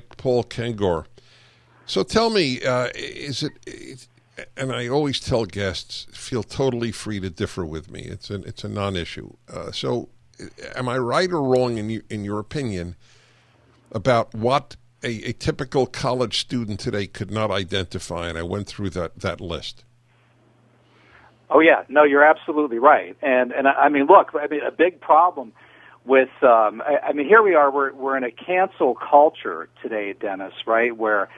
Paul Kengor. So tell me, uh, is it? And I always tell guests, feel totally free to differ with me. It's an it's a non-issue. Uh, so, am I right or wrong in you, in your opinion about what a, a, typical college student today could not identify? And I went through that that list. Oh yeah, no, you're absolutely right. And and I mean, look, I mean, a big problem with um, I, I mean, here we are. We're we're in a cancel culture today, Dennis. Right, where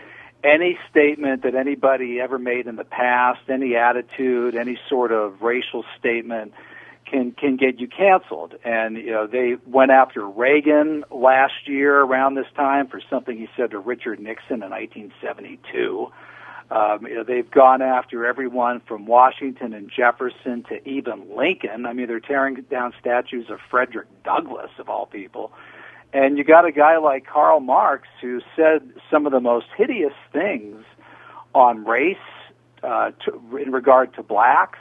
any statement that anybody ever made in the past, any attitude, any sort of racial statement can can get you canceled. And you know, they went after Reagan last year around this time for something he said to Richard Nixon in 1972. Um, you know, they've gone after everyone from Washington and Jefferson to even Lincoln. I mean, they're tearing down statues of Frederick Douglass, of all people. And you got a guy like Karl Marx who said some of the most hideous things on race uh, to, in regard to blacks,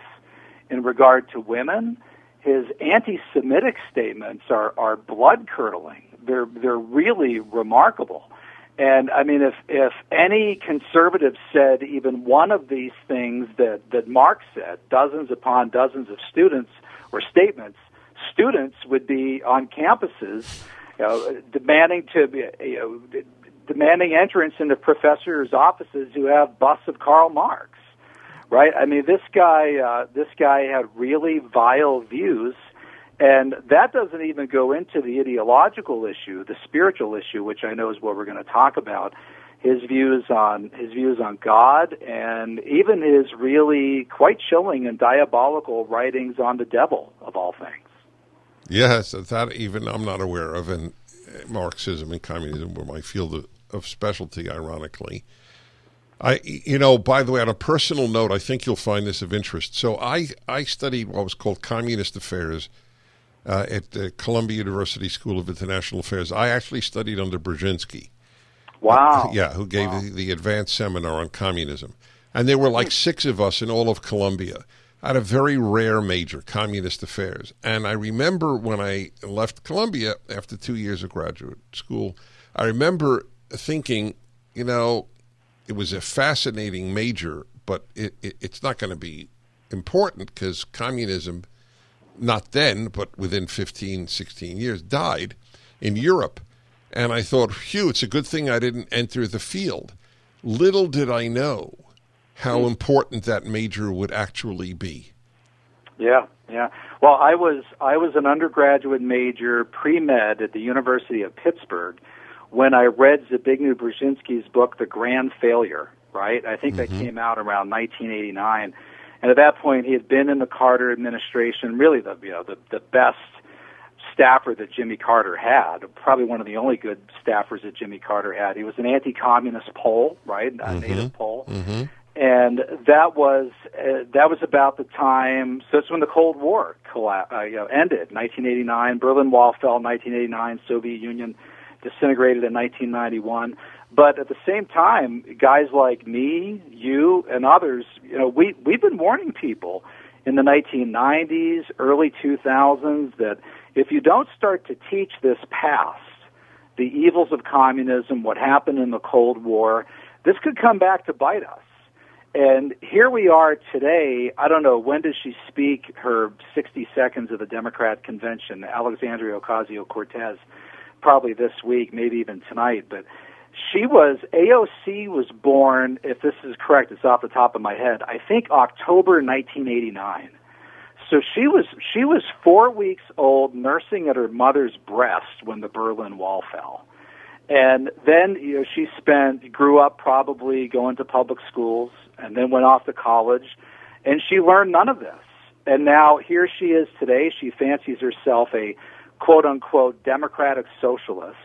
in regard to women. His anti-Semitic statements are, are blood curdling. They're they're really remarkable. And I mean, if if any conservative said even one of these things that that Marx said, dozens upon dozens of students or statements, students would be on campuses, you know, demanding to be, you know, demanding entrance into professors' offices who have busts of Karl Marx. Right? I mean, this guy uh, this guy had really vile views and that doesn't even go into the ideological issue, the spiritual issue, which I know is what we're going to talk about. His views on his views on God, and even his really quite chilling and diabolical writings on the devil, of all things. Yes, that even I'm not aware of, and Marxism and communism were my field of, of specialty. Ironically, I, you know, by the way, on a personal note, I think you'll find this of interest. So I, I studied what was called communist affairs uh, at the Columbia University School of International Affairs. I actually studied under Brzezinski. Wow. Yeah, who gave wow. the, the, advanced seminar on communism. And there were like six of us in all of Columbia. I had a very rare major, communist affairs. And I remember when I left Columbia after two years of graduate school, I remember thinking, you know, it was a fascinating major, but it, it, it's not going to be important because communism – not then, but within 15, 16 years, died in Europe. And I thought, phew, it's a good thing I didn't enter the field. Little did I know how hmm. important that major would actually be. Yeah, yeah. Well, I was I was an undergraduate major pre med at the University of Pittsburgh when I read Zbigniew Brzezinski's book, The Grand Failure. Right, I think mm-hmm. that came out around 1989 and at that point, he had been in the Carter administration, really the you know the the best staffer that Jimmy Carter had, probably one of the only good staffers that Jimmy Carter had. He was an anti-communist Pole, right, a mm-hmm. native Pole, mm-hmm. and that was uh, that was about the time. So it's when the Cold War colla- uh, you know, ended, 1989. Berlin Wall fell, 1989. Soviet Union disintegrated in 1991. But at the same time, guys like me, you, and others, you know, we we've been warning people in the 1990s, early 2000s that if you don't start to teach this past, the evils of communism, what happened in the Cold War, this could come back to bite us. And here we are today. I don't know when does she speak her 60 seconds of the Democrat convention, Alexandria Ocasio Cortez, probably this week, maybe even tonight. But she was AOC was born, if this is correct, it's off the top of my head. I think October 1989. So she was she was four weeks old, nursing at her mother's breast when the Berlin Wall fell, and then you know she spent grew up probably going to public schools, and then went off to college, and she learned none of this. And now here she is today. She fancies herself a quote unquote democratic socialist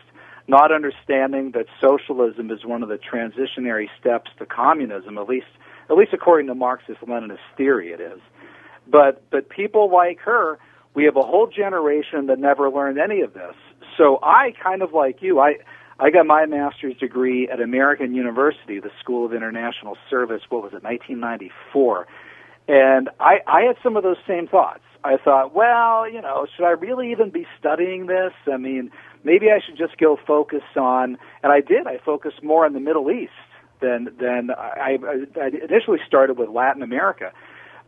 not understanding that socialism is one of the transitionary steps to communism, at least at least according to Marxist-Leninist theory, it is. But but people like her, we have a whole generation that never learned any of this. So I kind of like you, I I got my master's degree at American University, the School of International Service. What was it, 1994? And I, I had some of those same thoughts. I thought, well, you know, should I really even be studying this? I mean, maybe I should just go focus on, and I did. I focused more on the Middle East than than I, I I initially started with Latin America.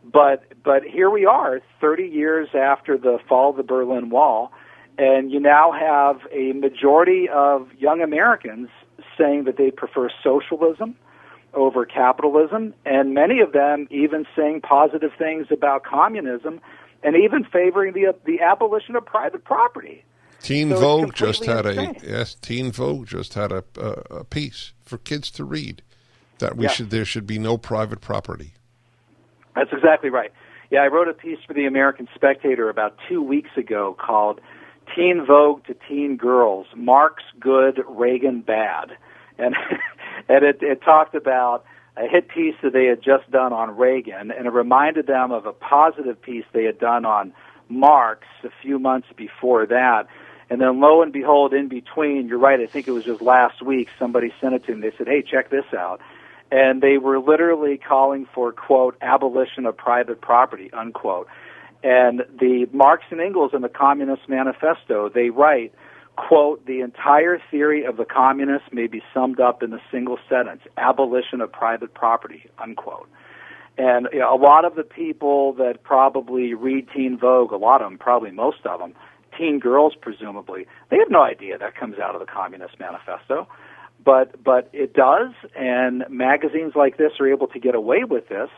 But but here we are, 30 years after the fall of the Berlin Wall, and you now have a majority of young Americans saying that they prefer socialism over capitalism, and many of them even saying positive things about communism, and even favoring the the abolition of private property. Teen so Vogue just had insane. a yes. Teen Vogue just had a, a, a piece for kids to read that we yeah. should there should be no private property. That's exactly right. Yeah, I wrote a piece for the American Spectator about two weeks ago called "Teen Vogue to Teen Girls: Marx Good, Reagan Bad," and and it, it talked about a hit piece that they had just done on Reagan, and it reminded them of a positive piece they had done on Marx a few months before that. And then lo and behold, in between, you're right, I think it was just last week, somebody sent it to me. They said, hey, check this out. And they were literally calling for, quote, abolition of private property, unquote. And the Marx and Engels in the Communist Manifesto, they write, quote, the entire theory of the communists may be summed up in a single sentence, abolition of private property, unquote. And you know, a lot of the people that probably read Teen Vogue, a lot of them, probably most of them, teen girls presumably, they have no idea that comes out of the Communist Manifesto. But but it does, and magazines like this are able to get away with this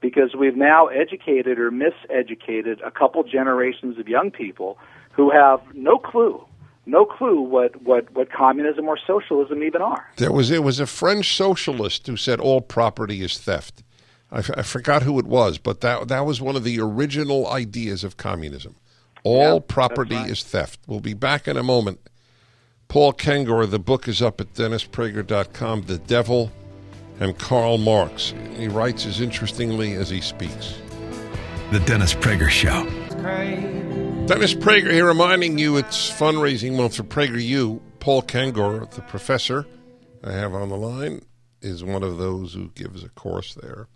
because we've now educated or miseducated a couple generations of young people who have no clue no clue what, what, what communism or socialism even are. There was it was a French socialist who said all property is theft. I, f- I forgot who it was, but that that was one of the original ideas of communism. All yep, property right. is theft. We'll be back in a moment. Paul Kengor, the book is up at DennisPrager.com. The Devil and Karl Marx. He writes as interestingly as he speaks. The Dennis Prager Show. Dennis Prager here reminding you it's fundraising month for PragerU. Paul Kengor, the professor I have on the line, is one of those who gives a course there.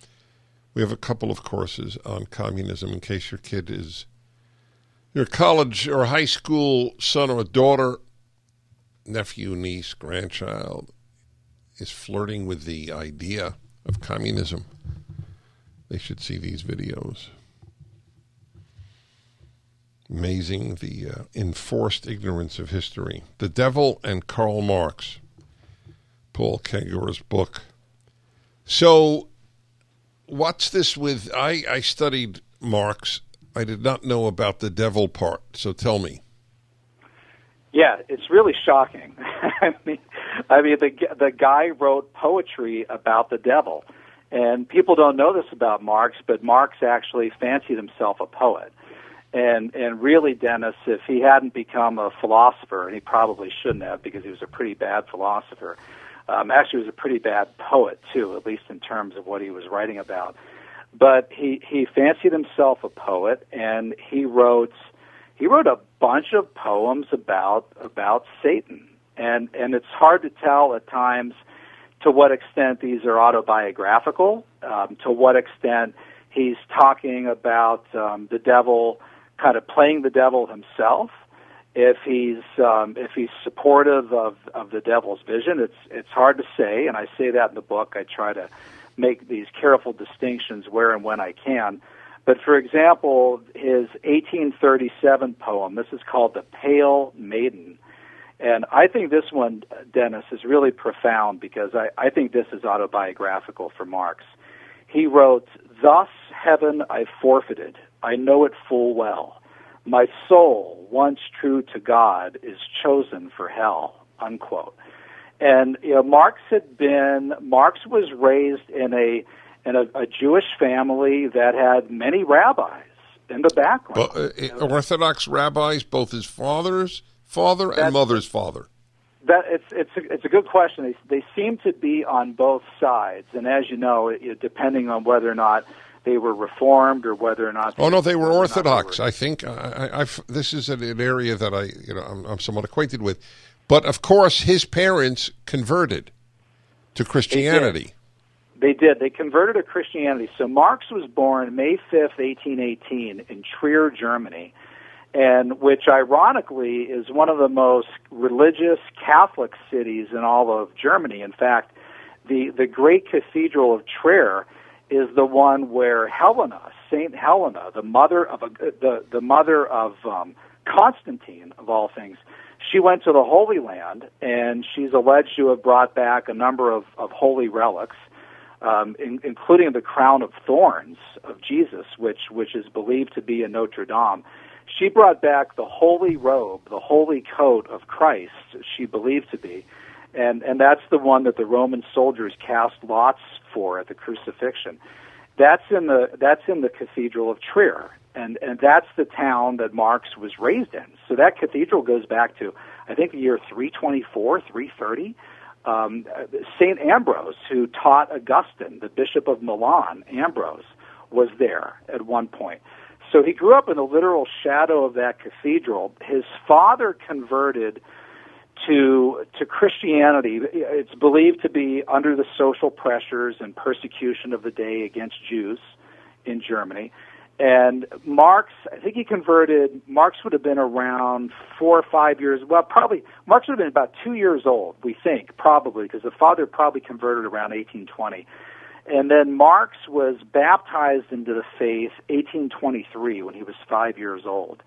We have a couple of courses on communism in case your kid is your college or high school son or daughter, nephew, niece, grandchild is flirting with the idea of communism. They should see these videos. Amazing the uh, enforced ignorance of history. The Devil and Karl Marx, Paul Kengor's book. So, what's this with? I, I studied Marx. I did not know about the devil part. So tell me. Yeah, it's really shocking. I mean, I mean the the guy wrote poetry about the devil, and people don't know this about Marx, but Marx actually fancied himself a poet. And and really, Dennis, if he hadn't become a philosopher, and he probably shouldn't have because he was a pretty bad philosopher. Um, actually, he was a pretty bad poet too, at least in terms of what he was writing about. But he he fancied himself a poet, and he wrote he wrote a bunch of poems about about Satan, and and it's hard to tell at times to what extent these are autobiographical, um, to what extent he's talking about um, the devil kind of playing the devil himself. If he's um, if he's supportive of, of the devil's vision, it's it's hard to say, and I say that in the book. I try to make these careful distinctions where and when I can. But for example, his 1837 poem, this is called The Pale Maiden. And I think this one, Dennis, is really profound because I, I think this is autobiographical for Marx. He wrote, Thus heaven I forfeited, I know it full well. My soul, once true to God, is chosen for hell. Unquote. And you know, Marx had been Marx was raised in a in a, a Jewish family that had many rabbis in the background. Well, uh, Orthodox rabbis, both his father's father and mother's father. That it's it's a, it's a good question. They they seem to be on both sides, and as you know, it, depending on whether or not they were reformed or whether or not. oh no, they were Orthodox. They were. I think I, this is an, an, area that I you know I'm, I'm, somewhat acquainted with, but of course his parents converted to Christianity. They did. They converted to Christianity. So Marx was born May 5th, 1818, in Trier, Germany, and which ironically is one of the most religious Catholic cities in all of Germany. In fact, the, the great cathedral of Trier is the one where Helena, Saint Helena, the mother of a, the the mother of um, Constantine of all things, she went to the Holy Land and she's alleged to have brought back a number of, of holy relics, um, in, including the crown of thorns of Jesus, which which is believed to be in Notre Dame. She brought back the holy robe, the holy coat of Christ. She believed to be and and that's the one that the Roman soldiers cast lots for at the crucifixion. That's in the that's in the Cathedral of Trier, and and that's the town that Marx was raised in. So that cathedral goes back to I think the year 324, 330. Um, Saint Ambrose, who taught Augustine, the Bishop of Milan, Ambrose, was there at one point. So he grew up in the literal shadow of that cathedral. His father converted to to Christianity. It's believed to be under the social pressures and persecution of the day against Jews in Germany. And Marx, I think he converted. Marx would have been around four or five years. Well, probably Marx would have been about two years old. We think probably because the father probably converted around 1820. And then Marx was baptized into the faith 1823 when he was five years old.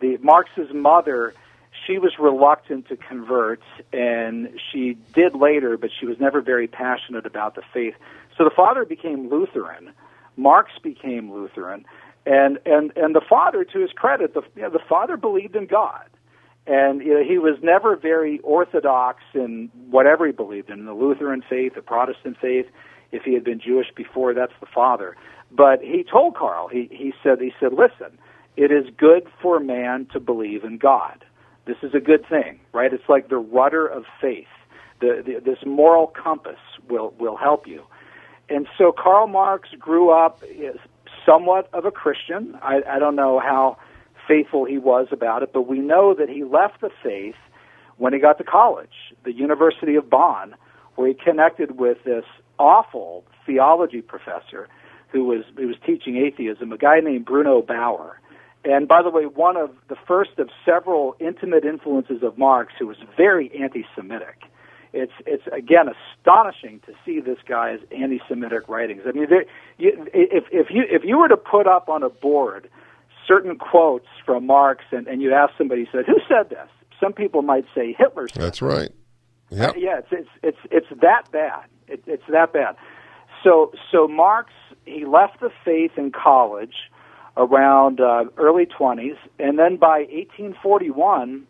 The Marx's mother she was reluctant to convert, and she did later, but she was never very passionate about the faith. So the father became Lutheran. Marx became Lutheran, and and and the father, to his credit, the you know, the father believed in God, and you know, he was never very orthodox in whatever he believed in, the Lutheran faith, the Protestant faith. If he had been Jewish before, that's the father. But he told Karl, he he said he said, listen, it is good for man to believe in God this is a good thing, right? It's like the rudder of faith. The, the, this moral compass will will help you. And so Karl Marx grew up somewhat of a Christian. I, I don't know how faithful he was about it, but we know that he left the faith when he got to college, the University of Bonn, where he connected with this awful theology professor who was who was teaching atheism, a guy named Bruno Bauer. And by the way, one of the first of several intimate influences of Marx who was very anti-Semitic. It's it's again astonishing to see this guy's anti-Semitic writings. I mean, there, you, if if you if you were to put up on a board certain quotes from Marx and, and you ask somebody, said, "Who said this?" Some people might say Hitler. Said That's right. Yeah, uh, yeah, it's it's it's it's that bad. It, it's that bad. So so Marx he left the faith in college around uh, early 20s, and then by 1841,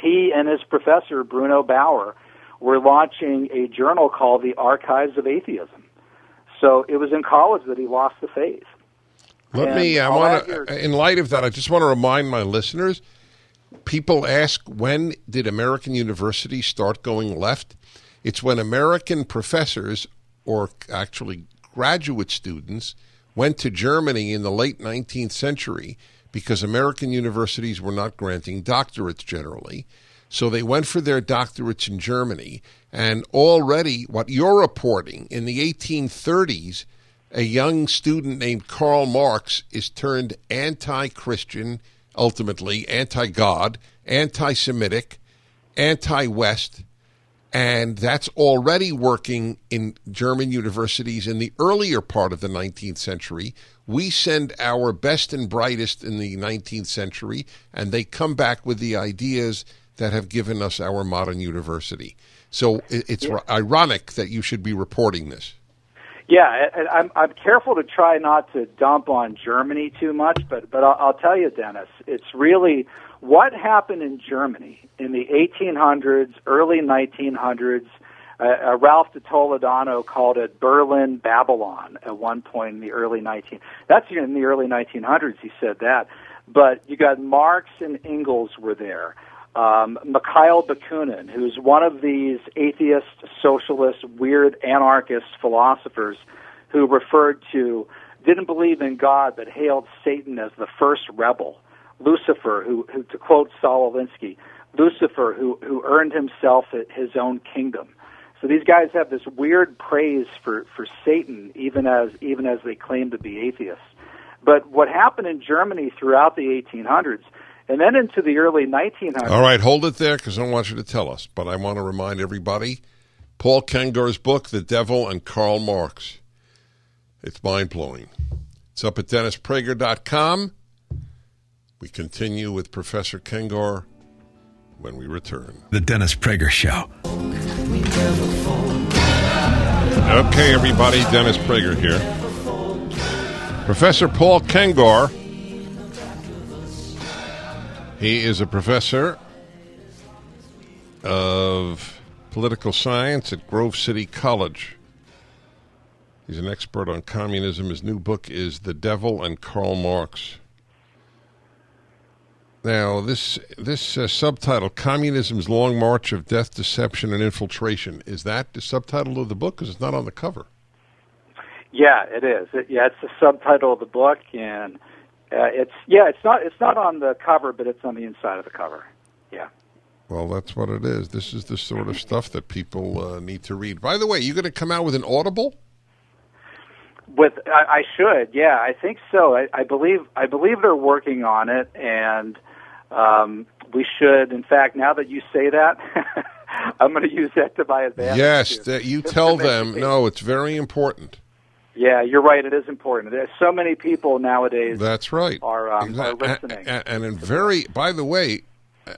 he and his professor Bruno Bauer were launching a journal called the Archives of Atheism. So it was in college that he lost the faith. Let and me. I want to. In light of that, I just want to remind my listeners. People ask when did American universities start going left? It's when American professors, or actually graduate students, went to Germany in the late 19th century because American universities were not granting doctorates generally. So they went for their doctorates in Germany. And already, what you're reporting in the 1830s, a young student named Karl Marx is turned anti Christian, ultimately anti God, anti Semitic, anti West, and that's already working in German universities in the earlier part of the 19th century. We send our best and brightest in the 19th century, and they come back with the ideas that have given us our modern university. So it's yeah. ironic that you should be reporting this. Yeah, I'm I'm careful to try not to dump on Germany too much, but but I'll, I'll tell you, Dennis, it's really what happened in Germany in the 1800s, early 1900s. Uh, uh, Ralph de Toledano called it Berlin Babylon at one point in the early 19. That's in the early 1900s. He said that, but you got Marx and Engels were there. Um, Mikhail Bakunin, who's one of these atheist, socialist, weird anarchist philosophers who referred to, didn't believe in God, but hailed Satan as the first rebel. Lucifer, who, who to quote Saul Alinsky, Lucifer, who, who earned himself his own kingdom. So these guys have this weird praise for, for Satan, even as even as they claim to be atheists. But what happened in Germany throughout the 1800s, and then into the early 1900s. All right, hold it there because I don't want you to tell us, but I want to remind everybody Paul Kengor's book, The Devil and Karl Marx. It's mind blowing. It's up at DennisPrager.com. We continue with Professor Kengor when we return. The Dennis Prager Show. Okay, everybody, Dennis Prager here. Professor Paul Kengor. He is a professor of political science at Grove City College. He's an expert on communism. His new book is The Devil and Karl Marx. Now, this this uh, subtitle, "Communism's Long March of Death, Deception, and Infiltration," is that the subtitle of the book? Because it's not on the cover. Yeah, it is. It, yeah, it's the subtitle of the book, and uh, it's yeah, it's not it's not on the cover, but it's on the inside of the cover. Yeah. Well, that's what it is. This is the sort of stuff that people uh, need to read. By the way, you going to come out with an Audible? With I, I should, yeah, I think so. I, I believe I believe they're working on it, and um, we should. In fact, now that you say that, I'm going to use that to my advantage. Yes, that you tell them. No, it's very important. Yeah, you're right. It is important. There's so many people nowadays. That's right. Are, um, are listening. a- And, and very, by the way,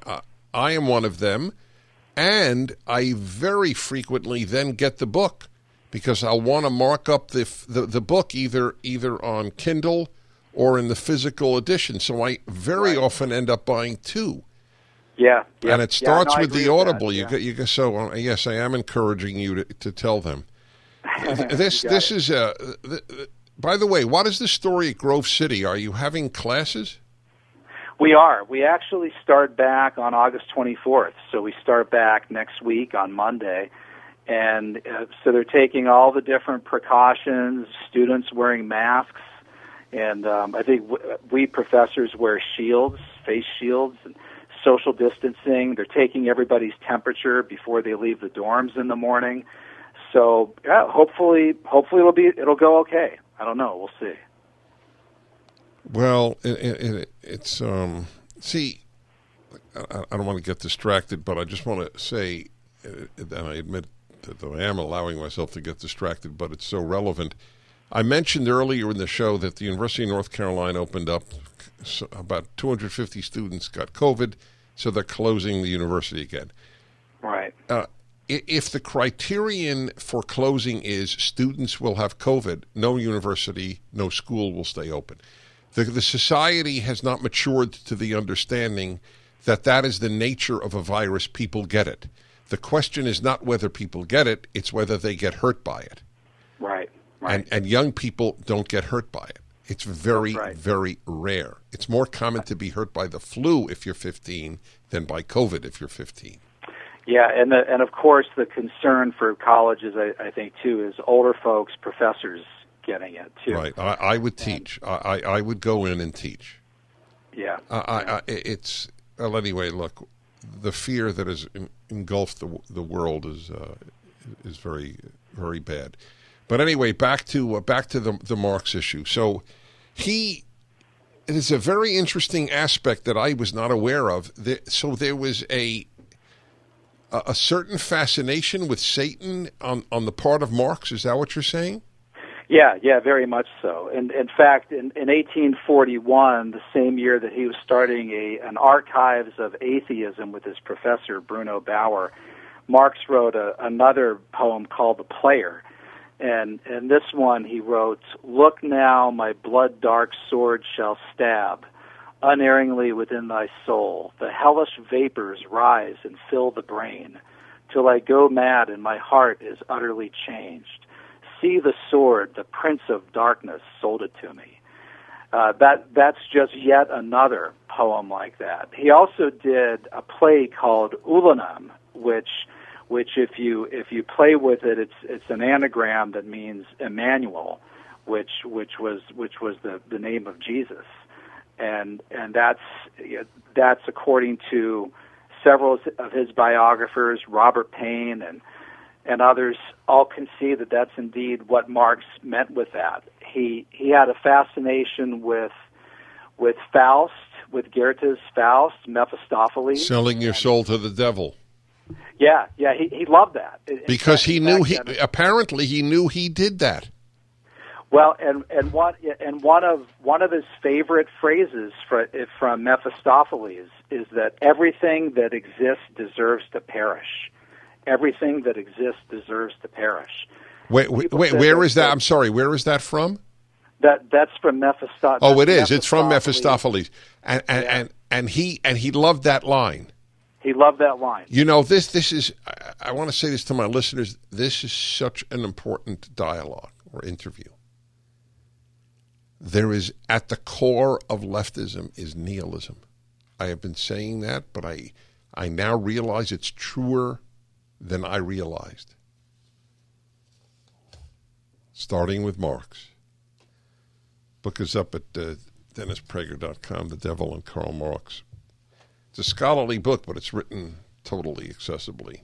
uh, I am one of them, and I very frequently then get the book because I'll want to mark up the, the the book either either on Kindle or in the physical edition. So I very Right. often end up buying two. yeah, yeah, and it yeah, starts no, with the with that, audible. You yeah. get you get so uh, yes, I am encouraging you to, to tell them. this this it. is uh, th- by the way, what is the story at Grove City? Are you having classes? We are. We actually start back on August 24th. So we start back next week on Monday. And uh, so they're taking all the different precautions, students wearing masks. And um, I think w- we professors wear shields, face shields, and social distancing. They're taking everybody's temperature before they leave the dorms in the morning. So yeah, hopefully, hopefully it'll be it'll go okay. I don't know. We'll see. Well, it, it, it, it's um. See, I, I don't want to get distracted, but I just want to say, uh, and I admit that I am allowing myself to get distracted, but it's so relevant. I mentioned earlier in the show that the University of North Carolina opened up. So about 250 students got COVID, so they're closing the university again. Right. uh, if the criterion for closing is students will have COVID, no university, no school will stay open. The, the society has not matured to the understanding that that is the nature of a virus. People get it. The question is not whether people get it; it's whether they get hurt by it. Right. Right. And and young people don't get hurt by it. It's very right. very rare. It's more common to be hurt by the flu if you're 15 than by COVID if you're 15. Yeah, and the, and of course the concern for colleges, I, I think too, is older folks, professors getting it too. Right. I, I would teach. I, I, I would go in and teach. Yeah. I, I, I, it's well. Anyway, look, the fear that has engulfed the the world is uh, is very very bad. But anyway, back to uh, back to the the Marx issue. So he. It is a very interesting aspect that I was not aware of. So there was a a certain fascination with Satan on, on the part of Marx. Is that what you're saying? Yeah, yeah, very much so. And in fact, in, in 1841, the same year that he was starting a an archives of atheism with his professor Bruno Bauer, Marx wrote a, another poem called "The Player," and in this one he wrote, "Look now, my blood dark sword shall stab." Unerringly within thy soul, the hellish vapors rise and fill the brain, till I go mad and my heart is utterly changed see the sword, the prince of darkness sold it to me. Uh, that that's just yet another poem like that. He also did a play called Oulanem, which which if you if you play with it, it's it's an anagram that means Emmanuel, which which was which was the the name of Jesus, and and that's that's according to several of his biographers, Robert Payne and and others all concede that that's indeed what Marx meant with that. He he had a fascination with with Faust, with Goethe's Faust, Mephistopheles, selling your soul to the devil. Yeah, yeah, he he loved that because he knew he apparently he knew he did that. Well, and and one and one of one of his favorite phrases for, from Mephistopheles is that everything that exists deserves to perish. Everything that exists deserves to perish. Wait, wait, wait where is that? I'm sorry, where is that from? That that's from Mephistopheles. Oh, it is. It's from Mephistopheles, and and, yeah. and and he and he loved that line. He loved that line. You know this. This is. I, I want to say this to my listeners. This is such an important dialogue or interview there is at the core of leftism is nihilism. I have been saying that, but I I now realize it's truer than I realized. Starting with Marx. Book is up at uh, DennisPrager.com, The Devil and Karl Marx. It's a scholarly book, but it's written totally accessibly.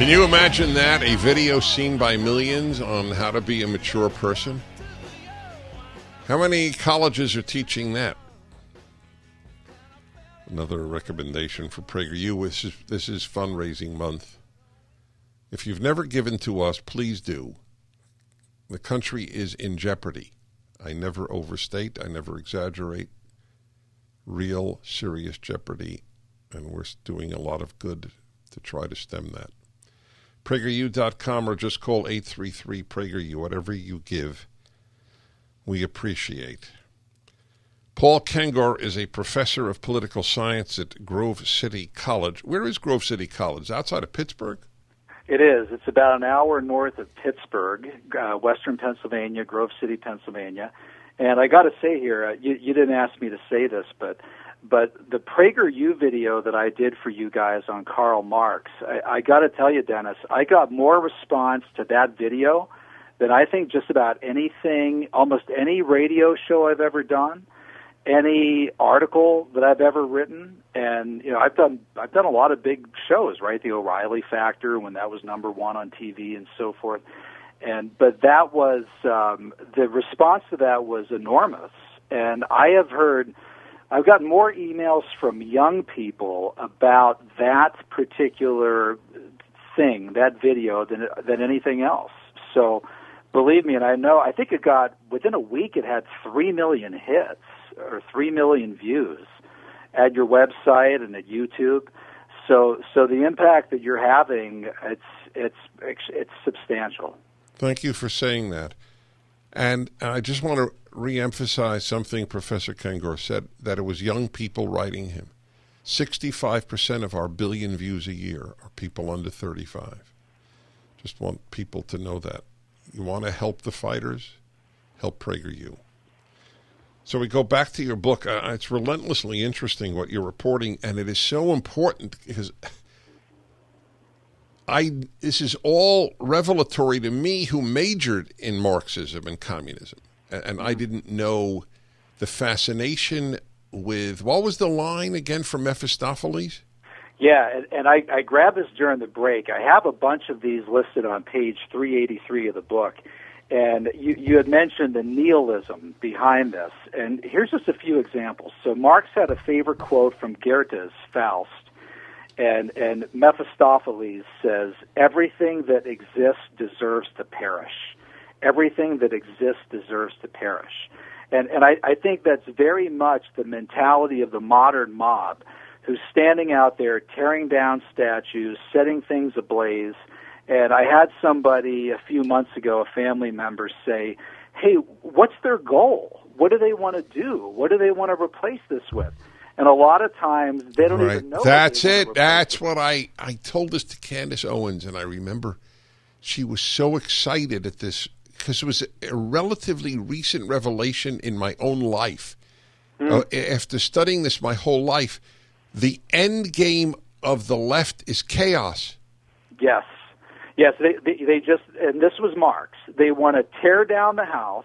Can you imagine that? A video seen by millions on how to be a mature person? How many colleges are teaching that? Another recommendation for PragerU. This is, this is fundraising month. If you've never given to us, please do. The country is in jeopardy. I never overstate, I never exaggerate. Real, serious jeopardy. And we're doing a lot of good to try to stem that. PragerU.com or just call 833 PragerU, whatever you give. We appreciate. Paul Kengor is a professor of political science at Grove City College. Where is Grove City College? Outside of Pittsburgh? It is. It's about an hour north of Pittsburgh, uh, western Pennsylvania, Grove City, Pennsylvania. And I got to say here, uh, you, you didn't ask me to say this, but but the PragerU video that I did for you guys on Karl Marx, I, I got to tell you, Dennis, I got more response to that video than I think just about anything, almost any radio show I've ever done, any article that I've ever written, and you know I've done I've done a lot of big shows, right? The O'Reilly Factor when that was number one on TV and so forth, and but that was um, the response to that was enormous, and I have heard I've gotten more emails from young people about that particular thing, that video, than than anything else. So, believe me, and I know. I think it got within a week. It had three million hits or three million views at your website and at YouTube. So, so the impact that you're having, it's it's it's substantial. Thank you for saying that. And I just want to reemphasize something Professor Kengor said that it was young people writing him. 65% of our billion views a year are people under 35. Just want people to know that. You want to help the fighters? Help PragerU. So we go back to your book. Uh, it's relentlessly interesting what you're reporting, and it is so important because I this is all revelatory to me who majored in Marxism and communism, and, and I mm-hmm. didn't know the fascination with what was the line again from Mephistopheles? Yeah, and, and I, I grabbed this during the break. I have a bunch of these listed on page 383 of the book. And you, you had mentioned the nihilism behind this. And here's just a few examples. So Marx had a favorite quote from Goethe's Faust and and Mephistopheles says everything that exists deserves to perish. Everything that exists deserves to perish. And and I, I think that's very much the mentality of the modern mob who's standing out there tearing down statues, setting things ablaze. And I had somebody a few months ago, a family member, say, Hey, what's their goal? What do they want to do? What do they want to replace this with? And a lot of times they don't right. even know. That's it. That's what I I told this to Candace Owens, and I remember she was so excited at this because it was a, relatively recent revelation in my own life. Mm. Uh, after studying this my whole life, the end game of the left is chaos. Yes, yes. They they, they just and this was Marx. They want to tear down the house,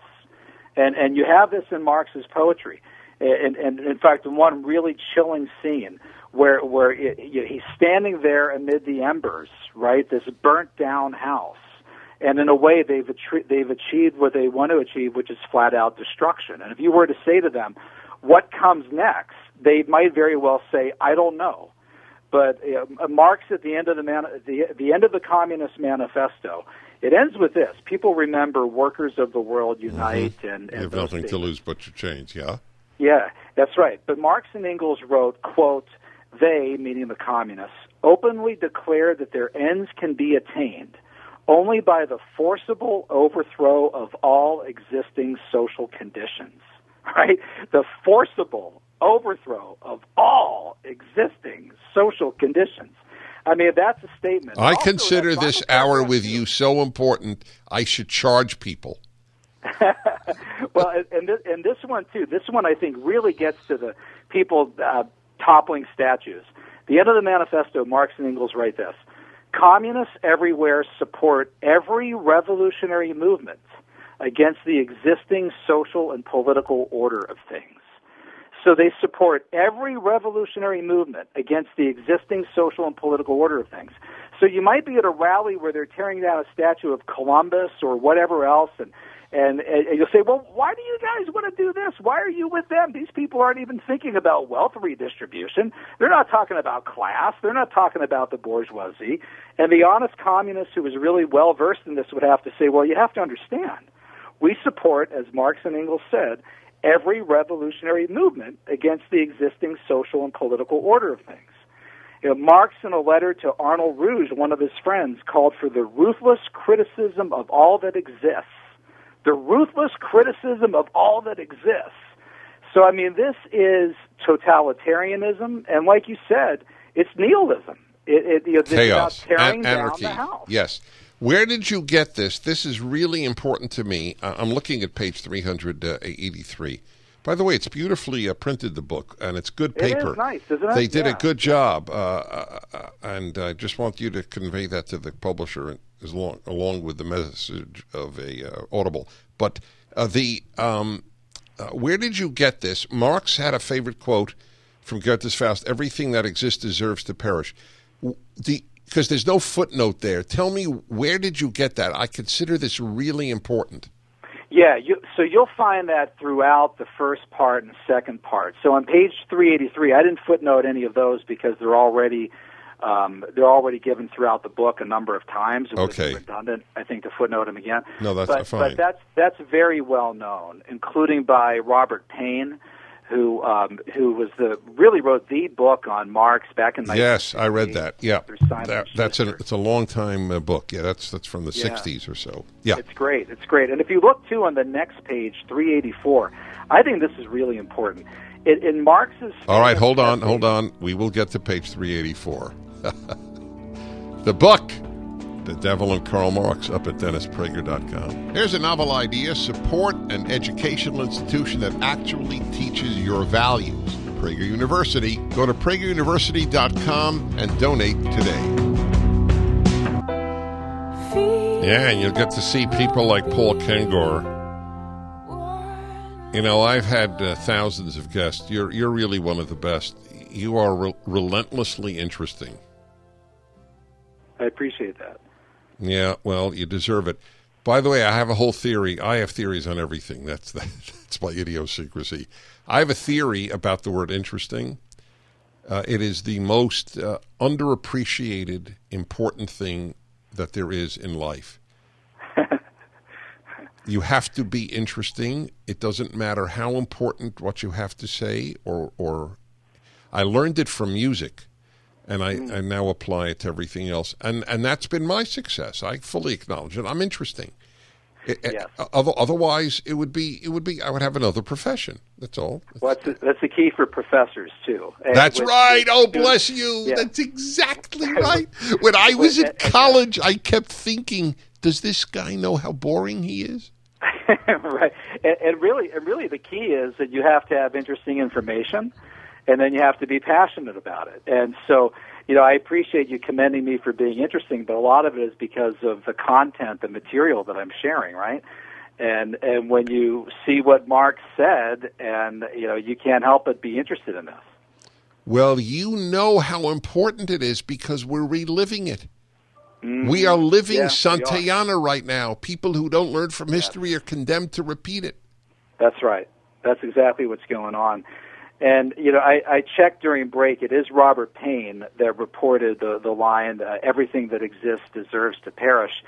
and and you have this in Marx's poetry And, and in fact, in one really chilling scene where where it, you, he's standing there amid the embers, right? This burnt down house, and in a way, they've atri- they've achieved what they want to achieve, which is flat out destruction. And if you were to say to them, "What comes next?" they might very well say, "I don't know." But uh, Marx, at the end of the, man- the the end of the Communist Manifesto, it ends with this: People remember, workers of the world unite, mm-hmm. and, and you have nothing to lose but your chains. Yeah. Yeah, that's right. But Marx and Engels wrote, quote, they, meaning the communists, openly declare that their ends can be attained only by the forcible overthrow of all existing social conditions. Right? The forcible overthrow of all existing social conditions. I mean, that's a statement. I Also, consider this hour with you so important. I should charge people. well, and- this, and this one too. This one I think really gets to the people uh, toppling statues. The end of the manifesto, Marx and Engels write this: Communists everywhere support every revolutionary movement against the existing social and political order of things. So they support every revolutionary movement against the existing social and political order of things. So you might be at a rally where they're tearing down a statue of Columbus or whatever else, and and, and you'll say, well, why do you guys want to do this? Why are you with them? These people aren't even thinking about wealth redistribution. They're not talking about class. They're not talking about the bourgeoisie. And the honest communist who is really well versed in this would have to say, well, you have to understand. We support, as Marx and Engels said, every revolutionary movement against the existing social and political order of things. You know, Marx, in a letter to Arnold Ruge, one of his friends, called for the ruthless criticism of all that exists. The ruthless criticism of all that exists. So, I mean, this is totalitarianism, and like you said, it's nihilism. It, it, you know, Chaos. about tearing An- anarchy. Yes. Where did you get this? This is really important to me. I'm looking at page 383. By the way, it's beautifully uh, printed, the book, and it's good paper. It is nice, isn't it? They did a good job, uh, uh, uh, and I just want you to convey that to the publisher as long, along with the message of a uh, Audible. But uh, the um, uh, where did you get this? Marx had a favorite quote from Goethe's Faust: "Everything that exists deserves to perish." The because there's no footnote there. Tell me where did you get that? I consider this really important. Yeah, you, so you'll find that throughout the first part and second part. So on page 383, I didn't footnote any of those because they're already um, they're already given throughout the book a number of times. It Okay. redundant, I think, to footnote them again. No, that's but, fine. But that's that's very well known, including by Robert Payne, who um, who was the really wrote the book on Marx back in the Yes, I read that. Yeah, that, that's a, it's a long time uh, book. Yeah, that's that's from the Yeah. '60s or so. Yeah, It's great. It's great. And if you look too on the next page, 384, I think this is really important. It, in Marx's All right, hold on, hold on. We will get to page 384. the book, The Devil and Karl Marx, up at DennisPrager.com. Here's a novel idea support an educational institution that actually teaches your values. Prager University. Go to PragerUniversity.com and donate today. Yeah, and you'll get to see people like Paul Kengor. You know, I've had uh, thousands of guests. You're you're really one of the best. You are re- relentlessly interesting. I appreciate that. Yeah, well, you deserve it. By the way, I have a whole theory. I have theories on everything. That's that's my idiosyncrasy. I have a theory about the word interesting. Uh, it is the most uh, underappreciated, important thing that there is in life. you have to be interesting. It doesn't matter how important what you have to say, or or I learned it from music and I, mm. I now apply it to everything else. And and that's been my success. I fully acknowledge it. I'm interesting. It- it- Yes. other- otherwise, it would be it would be I would have another profession. That's all. Well, that's, that's the key for professors, too. And That's with- right. with Oh, bless you. Yeah. That's exactly right. When I was at college, I kept thinking, does this guy know how boring he is? right. And, and really, and really, the key is that you have to have interesting information, and then you have to be passionate about it. And so, you know, I appreciate you commending me for being interesting, but a lot of it is because of the content, the material that I'm sharing, right? And and when you see what Mark said, and you know, you can't help but be interested in this. Well, you know how important it is because we're reliving it. Mm-hmm. We are living yeah, Santayana right now. People who don't learn from history yes. are condemned to repeat it. That's right. That's exactly what's going on. And you know, I, I checked during break. It is Robert Payne that reported the the line, uh, "Everything that exists deserves to perish,"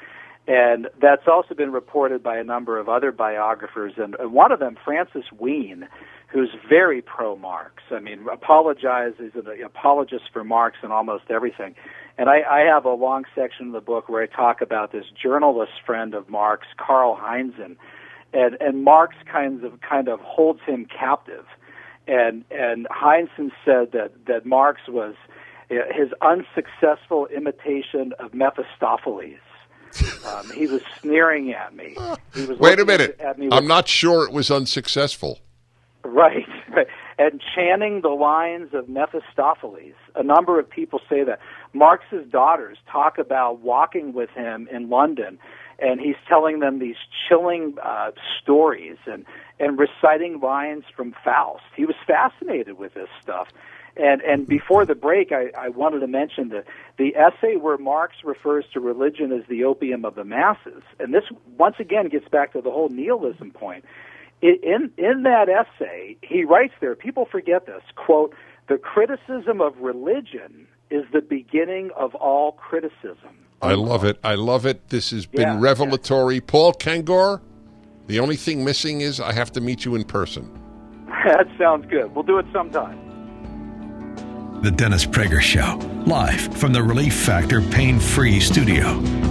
and that's also been reported by a number of other biographers. And, one of them, Francis Wheen, who's very pro Marx. I mean, apologizes an apologist for Marx and almost everything. And I, I have a long section of the book where I talk about this journalist friend of Marx, Karl Heinzen, and and Marx kind of kind of holds him captive and and Heinzen said that that Marx was his unsuccessful imitation of Mephistopheles. Um, he was sneering at me. Wait a minute. With, I'm not sure it was unsuccessful. Right, right. And chanting the lines of Mephistopheles. A number of people say that. Marx's daughters talk about walking with him in London and he's telling them these chilling uh, stories and and reciting lines from Faust. He was fascinated with this stuff. And and before the break, I, I wanted to mention the the essay where Marx refers to religion as the opium of the masses. And this once again gets back to the whole nihilism point. In in that essay, he writes there. People forget this quote: "The criticism of religion is the beginning of all criticism." I love it. I love it. This has been yeah, revelatory. Yeah. Paul Kengor, the only thing missing is I have to meet you in person. that sounds good. We'll do it sometime. The Dennis Prager Show, live from the Relief Factor Pain Free Studio.